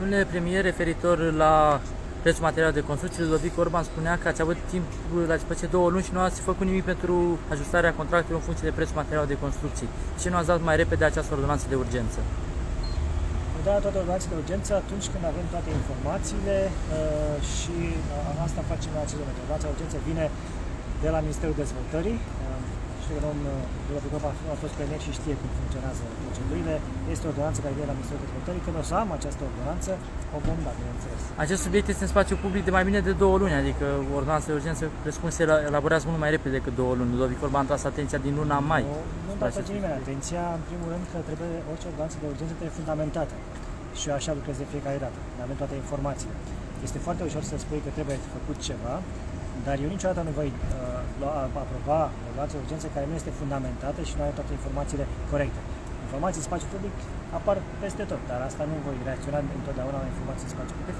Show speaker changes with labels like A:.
A: Domnule premier, referitor la prețul materialului de construcție, Ludovic Orban spunea că ați avut timp la dispoziție două luni și nu ați făcut nimic pentru ajustarea contractelor în funcție de prețul materialului de construcții. De ce nu ați dat mai repede această ordonanță de urgență?
B: Am dat toate ordonanțele de urgență atunci când avem toate informațiile uh, și uh, asta facem la acest moment. Ordonanța de urgență vine de la Ministerul Dezvoltării. Uh, știu că domnul Ludovic Orban a fost premier și știe cum funcționează procedurile. Este o ordonanță care vine de la Ministerul Dezvoltării. Când o să am această ordonanță, o vom da, bineînțeles.
A: Acest subiect este în spațiu public de mai bine de două luni, adică ordonanța de urgență presupun se elaborează mult mai repede decât două luni. Ludovic Orban a tras atenția din luna mai.
B: Nu, nu
A: spre
B: dau
A: acest
B: pe nimeni atenția, în primul rând, că trebuie orice ordonanță de urgență trebuie fundamentată. Și eu așa lucrez de fiecare dată, când avem toate informațiile. Este foarte ușor să spui că trebuie făcut ceva, dar eu niciodată nu voi uh, lua, aproba o ordonanță de urgență care nu este fundamentată și nu are toate informațiile corecte. Informații în spațiu public apar peste tot, dar asta nu voi reacționa întotdeauna la informații în spațiu public.